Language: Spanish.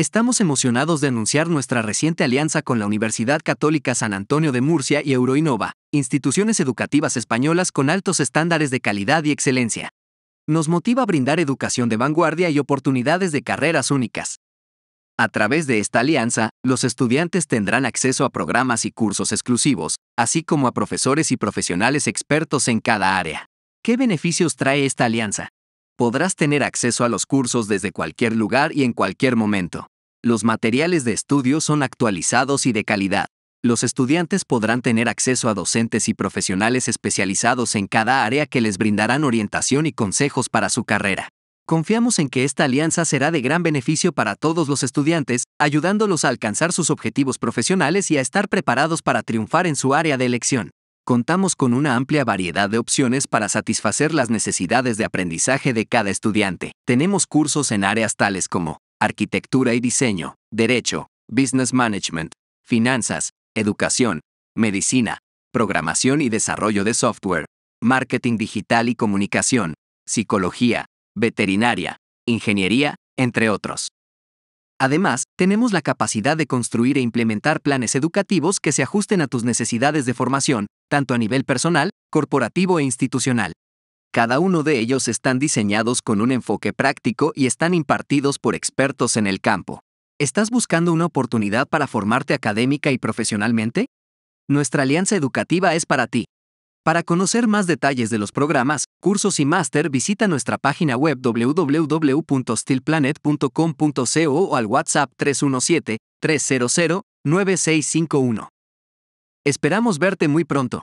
Estamos emocionados de anunciar nuestra reciente alianza con la Universidad Católica San Antonio de Murcia y Euroinova, instituciones educativas españolas con altos estándares de calidad y excelencia. Nos motiva a brindar educación de vanguardia y oportunidades de carreras únicas. A través de esta alianza, los estudiantes tendrán acceso a programas y cursos exclusivos, así como a profesores y profesionales expertos en cada área. ¿Qué beneficios trae esta alianza? Podrás tener acceso a los cursos desde cualquier lugar y en cualquier momento. Los materiales de estudio son actualizados y de calidad. Los estudiantes podrán tener acceso a docentes y profesionales especializados en cada área que les brindarán orientación y consejos para su carrera. Confiamos en que esta alianza será de gran beneficio para todos los estudiantes, ayudándolos a alcanzar sus objetivos profesionales y a estar preparados para triunfar en su área de elección contamos con una amplia variedad de opciones para satisfacer las necesidades de aprendizaje de cada estudiante. Tenemos cursos en áreas tales como arquitectura y diseño, derecho, business management, finanzas, educación, medicina, programación y desarrollo de software, marketing digital y comunicación, psicología, veterinaria, ingeniería, entre otros. Además, tenemos la capacidad de construir e implementar planes educativos que se ajusten a tus necesidades de formación, tanto a nivel personal, corporativo e institucional. Cada uno de ellos están diseñados con un enfoque práctico y están impartidos por expertos en el campo. ¿Estás buscando una oportunidad para formarte académica y profesionalmente? Nuestra alianza educativa es para ti. Para conocer más detalles de los programas, cursos y máster, visita nuestra página web www.steelplanet.com.co o al WhatsApp 317-300-9651. Esperamos verte muy pronto.